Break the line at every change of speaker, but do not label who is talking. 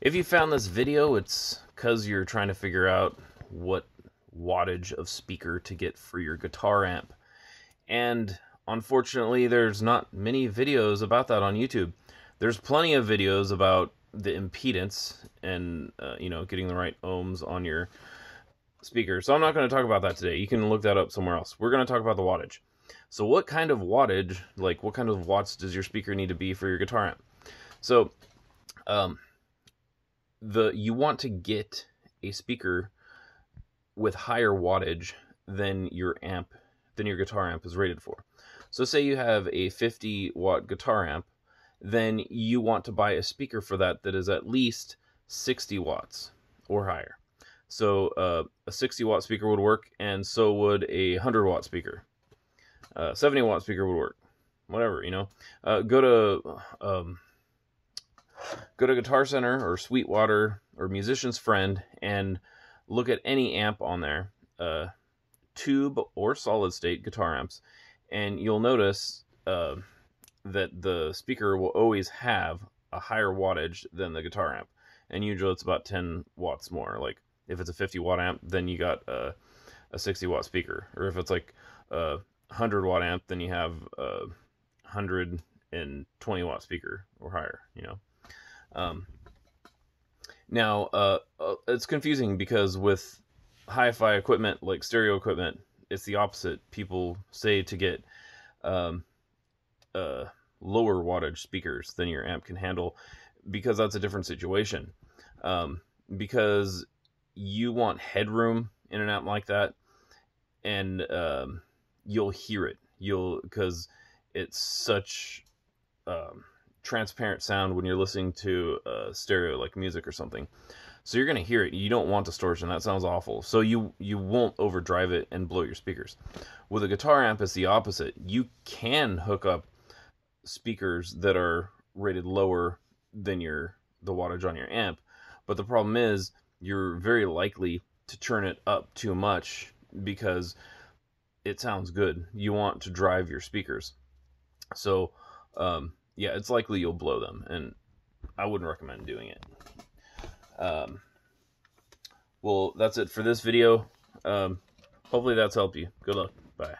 If you found this video, it's because you're trying to figure out what wattage of speaker to get for your guitar amp. And unfortunately, there's not many videos about that on YouTube. There's plenty of videos about the impedance and, uh, you know, getting the right ohms on your speaker. So I'm not going to talk about that today. You can look that up somewhere else. We're going to talk about the wattage. So what kind of wattage, like what kind of watts does your speaker need to be for your guitar amp? So, um, the you want to get a speaker with higher wattage than your amp than your guitar amp is rated for. So say you have a 50 watt guitar amp, then you want to buy a speaker for that that is at least 60 watts or higher. So uh, a 60 watt speaker would work, and so would a 100 watt speaker. Uh, 70 watt speaker would work. Whatever, you know. Uh, go to um, go to Guitar Center or Sweetwater or Musician's Friend and look at any amp on there, uh, tube or solid state guitar amps, and you'll notice uh, that the speaker will always have a higher wattage than the guitar amp, and usually it's about 10 watts more. Like if it's a 50 watt amp, then you got a, a 60 watt speaker, or if it's like a 100 watt amp, then you have a 120 watt speaker or higher. You know. Um, now, uh, uh, it's confusing because with hi-fi equipment like stereo equipment, it's the opposite. People say to get um, uh, lower wattage speakers than your amp can handle because that's a different situation. Um, because you want headroom in an amp like that, and um, you'll hear it. You'll because it's such um, transparent sound when you're listening to uh, stereo like music or something. So you're gonna hear it. You don't want distortion. That sounds awful. So you you won't overdrive it and blow your speakers. With a guitar amp, it's the opposite. You can hook up speakers that are rated lower than your the wattage on your amp, but the problem is you're very likely to turn it up too much because it sounds good. You want to drive your speakers. So um, yeah, it's likely you'll blow them, and I wouldn't recommend doing it. Um, well, that's it for this video. Um, hopefully that's helped you. Good luck. Bye.